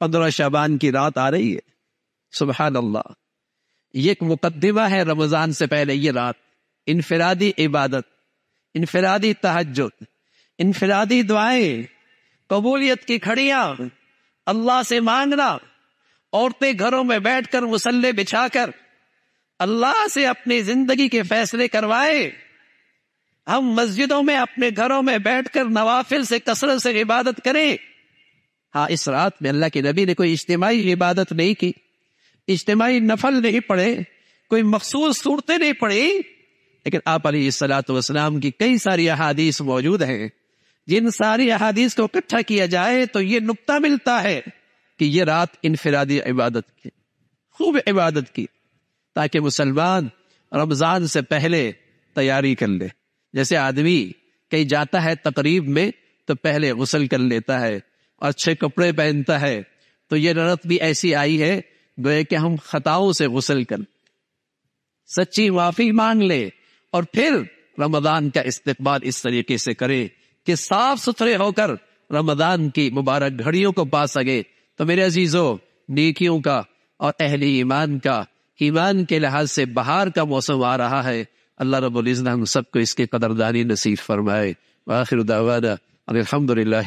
पंद्रह शाबान की रात आ रही है। सुबह अल्लाह ये एक मुकदमा है रमज़ान से पहले ये रात। इनफरादी इबादत, इनफरादी तहजद इनफरादी दुआएँ, कबूलियत की खड़ियाँ, अल्लाह से मांगना, औरतें घरों में बैठकर मुसल्ले बिछाकर, अल्लाह से अपनी ज़िंदगी के फैसले करवाए। हम मस्जिदों में अपने घरों में बैठकर नवाफिल से कसरत से इबादत करें। हाँ इस रात में अल्लाह के नबी ने कोई इज्तमाही इबादत नहीं की। इज्तमाही नफल नहीं पढ़े, कोई मखसूस सूरतें नहीं पढ़ी। लेकिन आप वसलाम की कई सारी अहादीस मौजूद हैं। जिन सारी अहादीस को इकट्ठा किया जाए तो ये नुक्ता मिलता है कि ये रात इनफरादी इबादत की, खूब इबादत की, ताकि मुसलमान रमज़ान से पहले तैयारी कर ले। जैसे आदमी कहीं जाता है तकरीब में तो पहले गुसल कर लेता है अच्छे कपड़े पहनता है तो ये रत भी ऐसी आई है गोए कि हम खताओं से गुसल कर सच्ची माफ़ी मांग ले और फिर रमदान का इस्तेमाल इस तरीके से करे कि साफ़ सुथरे होकर रमदान की मुबारक घड़ियों को पा सके। तो मेरे अजीजों, नेकियों का और अहली ईमान का, ईमान के लिहाज से बाहर का मौसम आ रहा है। अल्लाह रब्बुल इज़्ज़त हम सबको इसके कदरदानी नसीब फरमाए। आखिर दावाना अलहमदिल्ला